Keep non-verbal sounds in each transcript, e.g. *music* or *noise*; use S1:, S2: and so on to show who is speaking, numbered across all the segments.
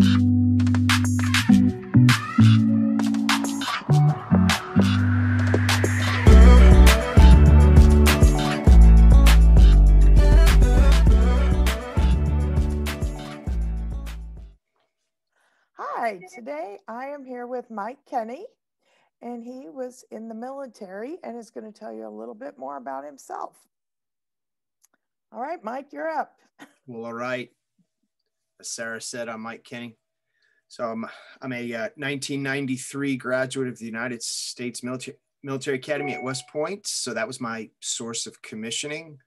S1: Hi, today I am here with Mike Kenny, and he was in the military and is going to tell you a little bit more about himself. All right, Mike, you're up.
S2: Well, all right. As Sarah said, I'm Mike Kenny. So I'm, I'm a uh, 1993 graduate of the United States Military, Military Academy at West Point. So that was my source of commissioning.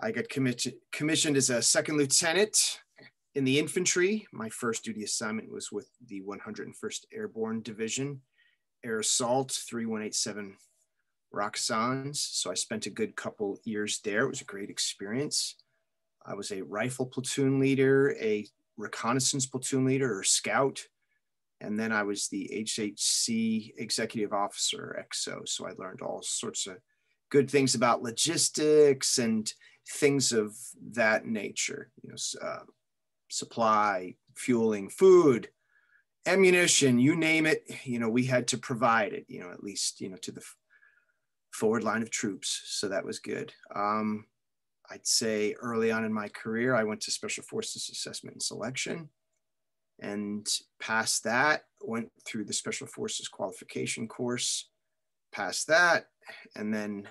S2: I got commissioned, commissioned as a second lieutenant in the infantry. My first duty assignment was with the 101st Airborne Division, Air Assault 3187 Rakkasans. So I spent a good couple years there. It was a great experience. I was a rifle platoon leader, a reconnaissance platoon leader or scout, and then I was the HHC executive officer, XO. So I learned all sorts of good things about logistics and things of that nature. You know, uh, supply, fueling, food, ammunition, you name it, you know, we had to provide it, you know, at least, you know, to the forward line of troops. So that was good. Um, I'd say early on in my career, I went to Special Forces Assessment and Selection. And past that, went through the Special Forces qualification course, past that, and then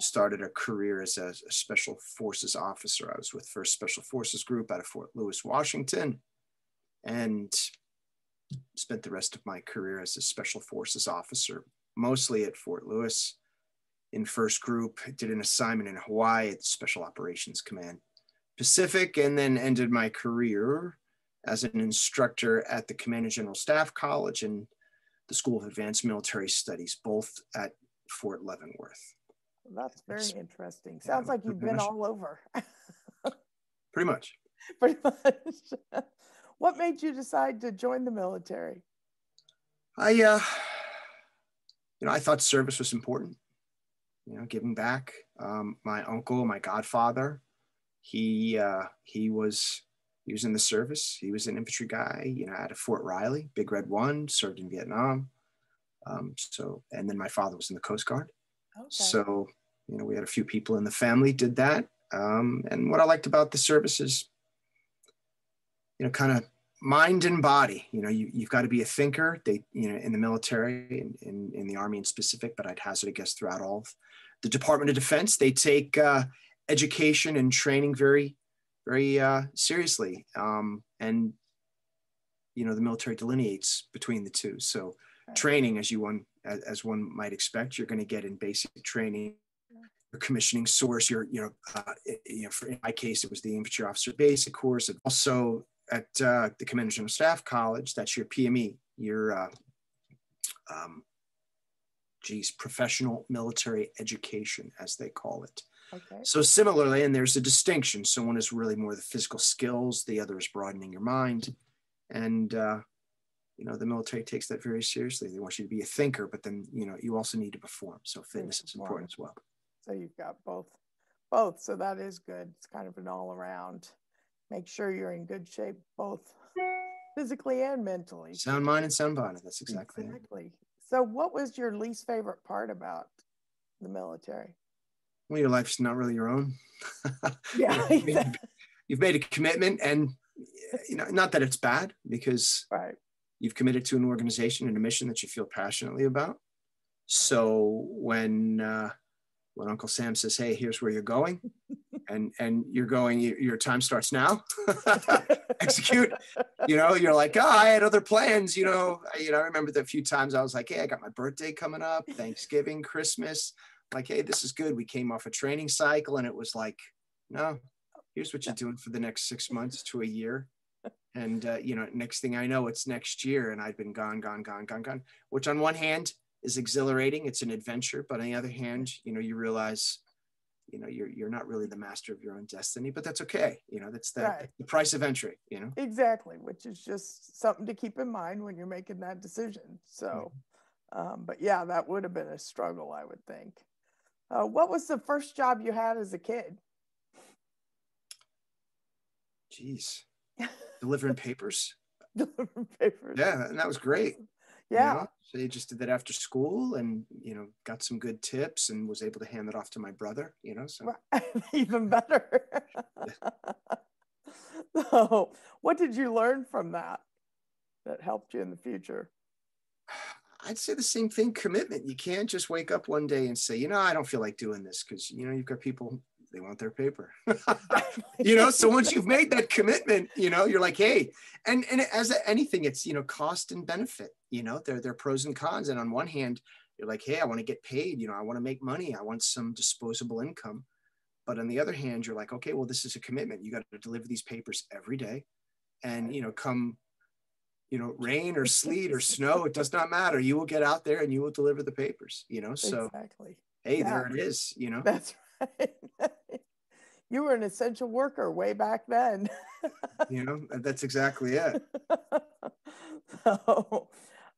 S2: started a career as a, a, special forces officer. I was with First Special Forces Group out of Fort Lewis, Washington, and spent the rest of my career as a special forces officer, mostly at Fort Lewis in First Group. Did an assignment in Hawaii at the Special Operations Command Pacific, and then ended my career as an instructor at the Command and General Staff College and the School of Advanced Military Studies, both at Fort Leavenworth.
S1: That's very interesting. Sounds like you've been all over. *laughs*
S2: pretty much.
S1: Pretty much. *laughs* what made you decide to join the military?
S2: I, uh, you know, I thought service was important. You know, giving back. Um, my uncle, my godfather, he uh, he was he was in the service. He was an infantry guy. You know, out of Fort Riley, Big Red One, served in Vietnam. Um, so, and then my father was in the Coast Guard. Okay. So, you know, we had a few people in the family did that. Um, and what I liked about the service is, you know, kind of mind and body. You know, you, you've got to be a thinker. They, you know, in the military, in, in, in the Army in specific, but I'd hazard a guess throughout all the Department of Defense, they take uh, education and training very, very uh, seriously. Um, and, you know, the military delineates between the two. So training, as you one, as, one might expect, you're going to get in basic training your commissioning source, your, you know, uh, you know, for, in my case, it was the infantry officer basic course. And also at uh, the Command and General Staff College, that's your PME, your, uh, um, geez, professional military education, as they call it. Okay. So similarly, and there's a distinction. So one is really more the physical skills, the other is broadening your mind. And, uh, you know, the military takes that very seriously. They want you to be a thinker, but then, you know, you also need to perform. So fitness is important as well.
S1: So you've got both, both. So that is good. It's kind of an all around. Make sure you're in good shape, both physically and mentally.
S2: Sound mind and sound body. That's exactly.
S1: Exactly. It. So, what was your least favorite part about the military?
S2: Well, your life's not really your own. *laughs*
S1: yeah.
S2: you've made a commitment, and you know, not that it's bad because
S1: right.
S2: you've committed to an organization and a mission that you feel passionately about. So when uh, when Uncle Sam says, "Hey, here's where you're going," *laughs* and and you're going, your time starts now. *laughs* Execute. You know, you're like, "Oh, I had other plans." You know, you know. I remember the few times I was like, "Hey, I got my birthday coming up, Thanksgiving, Christmas." Like, "Hey, this is good." We came off a training cycle, and it was like, "No, here's what you're doing for the next six months to a year." And uh, you know, next thing I know, it's next year, and I've been gone, gone, gone, gone, gone. Which on one hand is exhilarating. It's an adventure, but on the other hand, you know, you realize, you know, you're you're not really the master of your own destiny, but that's okay. You know, that's the, right. the price of entry. You know,
S1: exactly, which is just something to keep in mind when you're making that decision. So, um, but yeah, that would have been a struggle, I would think. Uh, what was the first job you had as a kid?
S2: Jeez, *laughs* delivering papers.
S1: delivering papers.
S2: Yeah, and that was great.
S1: Yeah.
S2: You know? So he just did that after school and, you know, got some good tips and was able to hand it off to my brother, you know, so. *laughs*
S1: Even better. *laughs* so, what did you learn from that that helped you in the future?
S2: I'd say the same thing commitment. You can't just wake up one day and say, you know, I don't feel like doing this because, you know, you've got people, they want their paper. *laughs* you know, so once you've made that commitment, you know, you're like, hey, and, and as anything, it's, you know, cost and benefit, you know, there, there are pros and cons. And on one hand, you're like, hey, I want to get paid, you know, I want to make money, I want some disposable income. But on the other hand, you're like, okay, well, this is a commitment. You got to deliver these papers every day. And, you know, come you know, rain or *laughs* sleet or snow, it does not matter. You will get out there and you will deliver the papers, you know. So
S1: exactly.
S2: Hey, yeah. there it is, you know.
S1: That's *laughs* right. You were an essential worker way back then.
S2: you know, that's exactly it. *laughs*
S1: so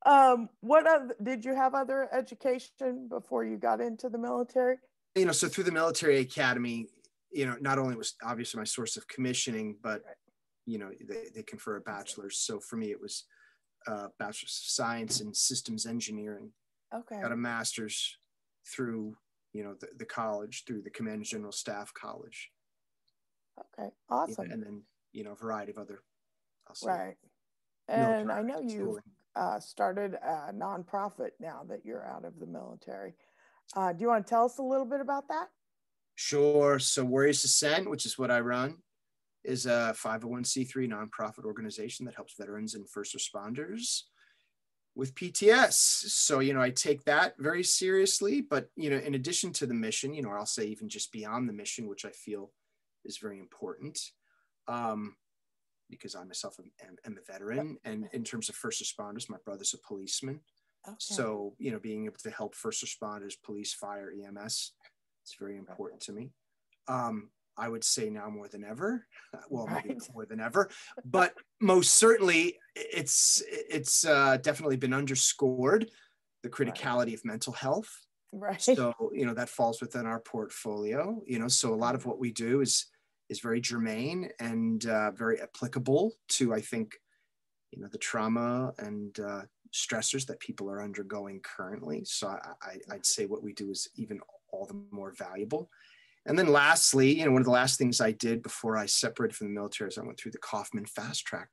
S1: um, what other, did you have other education before you got into the military?
S2: You know, so through the military academy, you know, not only was obviously my source of commissioning, but you know they, they confer a bachelor's so for me it was uh, bachelor's of science in systems engineering
S1: okay
S2: got a master's through you know the, the college through the command general staff college
S1: okay. Awesome.
S2: and then you know a variety of other
S1: right. and i know you uh, started a nonprofit now that you're out of the military. Uh, do you want to tell us a little bit about that?
S2: Sure. So warriors ascent which is what i run is a 501c3 nonprofit organization that helps veterans and first responders with PTS. So, you know, I take that very seriously. But, you know, in addition to the mission, you know, I'll say even just beyond the mission, which I feel is very important, um, because I myself am, am, am, a veteran. And in terms of first responders, my brother's a policeman. Okay. So, you know, being able to help first responders, police, fire, EMS, it's very important to me. Um, I would say now more than ever. *laughs* Well, right. maybe more than ever, but most certainly it's it's uh, definitely been underscored the criticality right. of mental health.
S1: Right.
S2: So you know that falls within our portfolio. You know, so a lot of what we do is is very germane and uh, very applicable to I think you know the trauma and uh, stressors that people are undergoing currently. So I, I, I'd say what we do is even all the more valuable. And then lastly, you know, one of the last things I did before I separated from the military is I went through the Kauffman FastTrac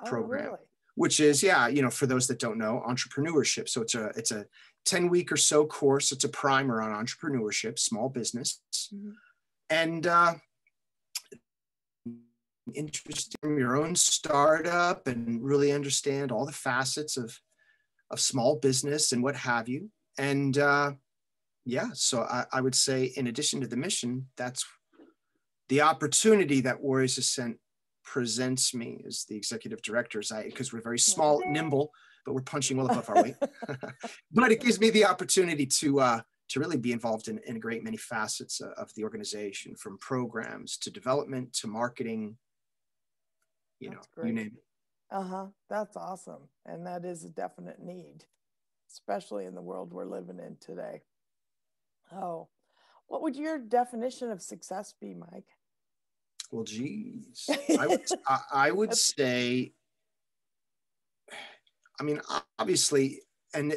S2: oh, program, really? which is, yeah, you know, for those that don't know, entrepreneurship. So it's a it's a 10 week or so course. It's a primer on entrepreneurship, small business. Mm-hmm. And uh interested in your own startup and really understand all the facets of of small business and what have you. And uh yeah, so I, I would say, in addition to the mission, that's the opportunity that Warriors Ascent presents me as the executive director, is I because we're very small, nimble, but we're punching well above our *laughs* weight. *laughs* but it gives me the opportunity to uh, to really be involved in, in a great many facets of the organization, from programs to development to marketing. You That's know, great. you name it.
S1: Uh huh. That's awesome, and that is a definite need, especially in the world we're living in today. Oh, what would your definition of success be, Mike?
S2: Well, geez, I would, *laughs* I, I would say, I mean, obviously, and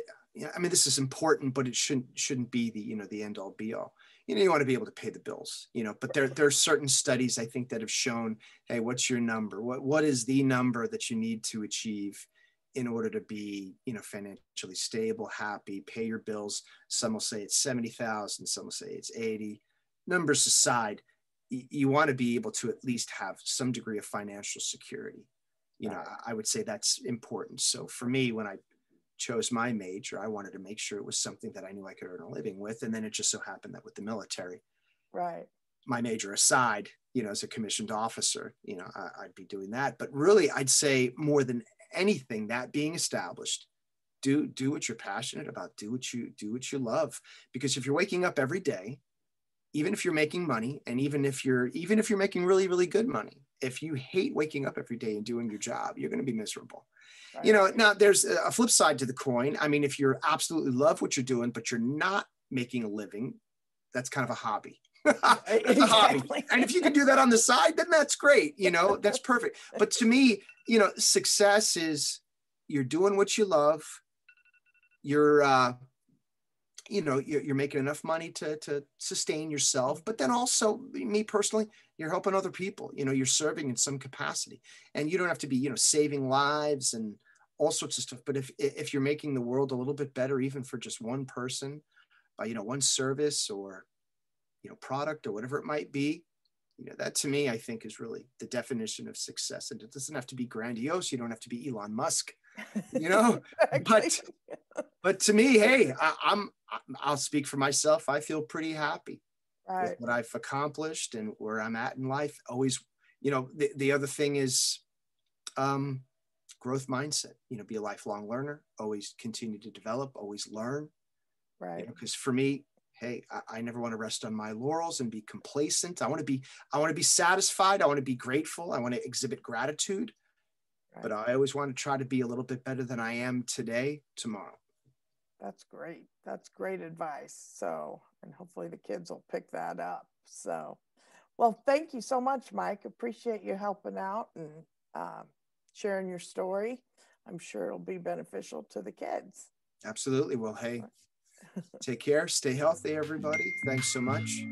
S2: I mean, this is important, but it shouldn't shouldn't be the you know the end all be all. You know, you want to be able to pay the bills, you know. But there there are certain studies I think that have shown, hey, what's your number? What what is the number that you need to achieve in order to be you know financially stable happy pay your bills some will say it's 70000 some will say it's 80 numbers aside you, you want to be able to at least have some degree of financial security you know i would say that's important so for me when i chose my major i wanted to make sure it was something that i knew i could earn a living with and then it just so happened that with the military
S1: right.
S2: my major aside you know as a commissioned officer you know I, would be doing that. But really i'd say more than anything that being established do do what you're passionate about do what you do what you love. Because if you're waking up every day even if you're making money and even if you're even if you're making really really good money if you hate waking up every day and doing your job you're going to be miserable right. you know now there's a flip side to the coin i mean if you're absolutely love what you're doing but you're not making a living that's kind of a hobby *laughs* *laughs* exactly. a hobby. And if you can do that on the side, then that's great. You know, that's perfect. But to me, you know, success is you're doing what you love. You're, uh, you know, you're, you're making enough money to, to sustain yourself, but then also me personally, you're helping other people, you know, you're serving in some capacity. And you don't have to be, you know, saving lives and all sorts of stuff. But if, if you're making the world a little bit better, even for just one person by, you know, one service or, you know, product or whatever it might be, you know that to me i think is really the definition of success. And it doesn't have to be grandiose. You don't have to be elon musk you know? *laughs* But but to me hey I, i'm i'll speak for myself. I feel pretty happy right. with what i've accomplished and where i'm at in life. Always you know the, the other thing is um growth mindset you know be a lifelong learner always continue to develop always learn.
S1: Right
S2: because you know, for me hey I, I, never want to rest on my laurels and be complacent. I want to be i want to be satisfied. I want to be grateful. I want to exhibit gratitude. Right. but i always want to try to be a little bit better than i am today tomorrow
S1: that's great. That's great advice. So and hopefully the kids will pick that up. So well thank you so much mike. Appreciate you helping out and um, sharing your story. I'm sure it'll be beneficial to the kids.
S2: Absolutely. Well hey *laughs* Take care. Stay healthy, everybody. Thanks so much.